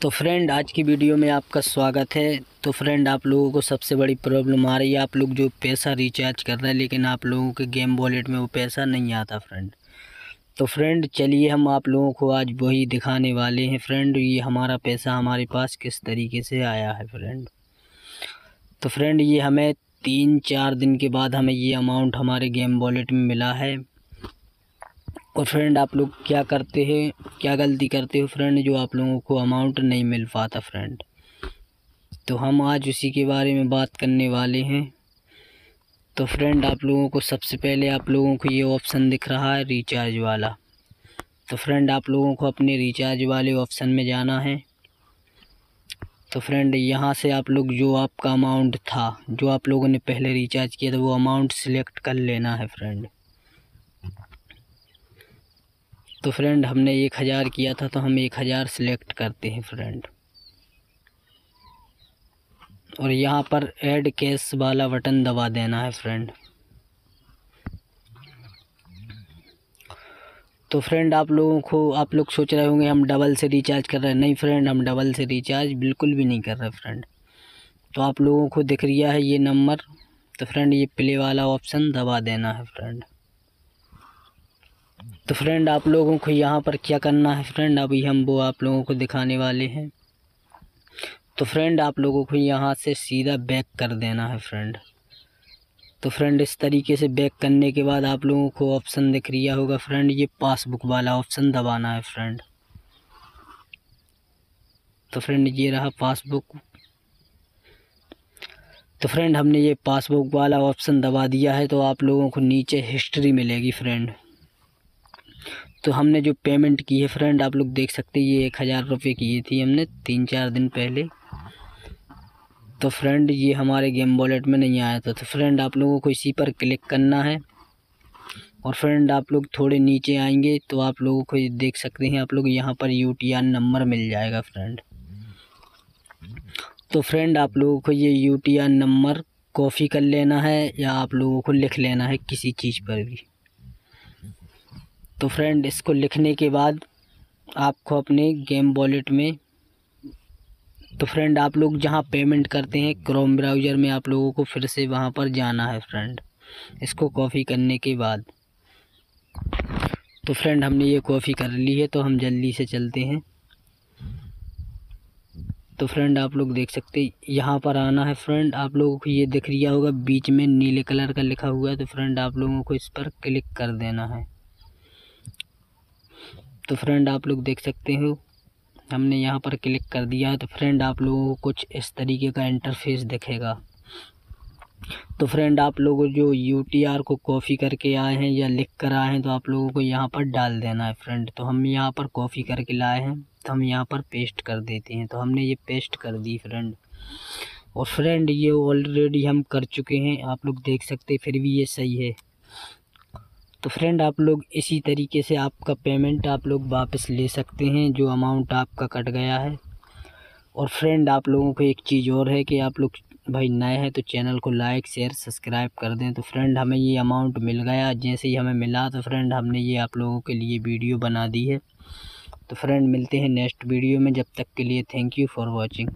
तो फ्रेंड आज की वीडियो में आपका स्वागत है। तो फ्रेंड आप लोगों को सबसे बड़ी प्रॉब्लम आ रही है। आप लोग जो पैसा रिचार्ज कर रहे हैं, लेकिन आप लोगों के गेम वॉलेट में वो पैसा नहीं आता फ्रेंड तो फ्रेंड चलिए हम आप लोगों को आज वही दिखाने वाले हैं। फ्रेंड ये हमारा पैसा हमारे पास किस तरीके से आया है फ्रेंड तो फ्रेंड ये हमें तीन चार दिन के बाद हमें ये अमाउंट हमारे गेम वॉलेट में मिला है। और फ्रेंड आप लोग क्या करते हैं? क्या गलती करते हो फ्रेंड जो आप लोगों को अमाउंट नहीं मिल पाता फ्रेंड तो हम आज उसी के बारे में बात करने वाले हैं। तो फ्रेंड आप लोगों को सबसे पहले आप लोगों को ये ऑप्शन दिख रहा है रिचार्ज वाला। तो फ्रेंड आप लोगों को अपने रिचार्ज वाले ऑप्शन में जाना है। तो फ्रेंड यहाँ से आप लोग जो आपका अमाउंट था, जो आप लोगों ने पहले रिचार्ज किया था, वो अमाउंट सिलेक्ट कर लेना है फ्रेंड तो फ्रेंड हमने एक हज़ार किया था तो हम एक हज़ार सेलेक्ट करते हैं फ्रेंड और यहाँ पर ऐड कैश वाला बटन दबा देना है फ्रेंड तो फ्रेंड आप लोगों को, आप लोग सोच रहे होंगे हम डबल से रिचार्ज कर रहे हैं। नहीं फ्रेंड हम डबल से रिचार्ज बिल्कुल भी नहीं कर रहे फ्रेंड तो आप लोगों को दिख रहा है ये नंबर तो फ्रेंड ये प्ले वाला ऑप्शन दबा देना है फ्रेंड तो फ्रेंड आप लोगों को यहाँ पर क्या करना है? फ्रेंड अभी हम वो आप लोगों को दिखाने वाले हैं। तो फ्रेंड आप लोगों को यहाँ से सीधा बैक कर देना है फ्रेंड तो फ्रेंड इस तरीके से बैक करने के बाद आप लोगों को ऑप्शन दिख रहा होगा फ्रेंड ये पासबुक वाला ऑप्शन दबाना है फ्रेंड तो फ्रेंड ये रहा पासबुक तो फ्रेंड हमने ये पासबुक वाला ऑप्शन दबा दिया है तो आप लोगों को नीचे हिस्ट्री मिलेगी फ्रेंड तो हमने जो पेमेंट की है फ्रेंड आप लोग देख सकते हैं, ये एक हज़ार रुपये की थी हमने तीन चार दिन पहले। तो फ्रेंड ये हमारे गेम वॉलेट में नहीं आया था तो फ्रेंड आप लोगों को इसी पर क्लिक करना है। और फ्रेंड आप लोग थोड़े नीचे आएँगे तो आप लोगों को देख सकते हैं, आप लोग यहाँ पर यूटीआर नंबर मिल जाएगा फ्रेंड तो फ्रेंड आप लोगों को ये यूटीआर नंबर कॉफ़ी कर लेना है, या आप लोगों को लिख लेना है किसी चीज़ पर भी। तो फ्रेंड इसको लिखने के बाद आपको अपने गेम वॉलेट में तो फ्रेंड आप लोग जहाँ पेमेंट करते हैं क्रोम ब्राउज़र में आप लोगों को फिर से वहाँ पर जाना है फ्रेंड इसको कॉफ़ी करने के बाद तो फ्रेंड हमने ये कॉफ़ी कर ली है तो हम जल्दी से चलते हैं। तो फ्रेंड आप लोग देख सकते यहाँ पर आना है फ्रेंड आप लोगों को ये दिख रहा होगा, बीच में नीले कलर का लिखा हुआ है तो फ्रेंड आप लोगों को इस पर क्लिक कर देना है। तो फ्रेंड आप लोग देख सकते हो। हमने यहाँ पर क्लिक कर दिया तो फ्रेंड आप लोगों को कुछ इस तरीके का इंटरफेस दिखेगा। तो फ्रेंड आप लोग जो यूटीआर को कॉपी करके आए हैं या लिख कर आए हैं तो आप लोगों को यहाँ पर डाल देना है फ्रेंड तो हम यहाँ पर कॉपी करके लाए हैं तो हम यहाँ पर पेस्ट कर देते हैं। तो हमने ये पेस्ट कर दी फ्रेंड और फ्रेंड ये ऑलरेडी हम कर चुके हैं, आप लोग देख सकते फिर भी ये सही है। तो फ्रेंड आप लोग इसी तरीके से आपका पेमेंट आप लोग वापस ले सकते हैं, जो अमाउंट आपका कट गया है। और फ्रेंड आप लोगों को एक चीज़ और है कि आप लोग भाई नए हैं तो चैनल को लाइक शेयर सब्सक्राइब कर दें। तो फ्रेंड हमें ये अमाउंट मिल गया। जैसे ही हमें मिला तो फ्रेंड हमने ये आप लोगों के लिए वीडियो बना दी है। तो फ्रेंड मिलते हैं नेक्स्ट वीडियो में। जब तक के लिए थैंक यू फॉर वॉचिंग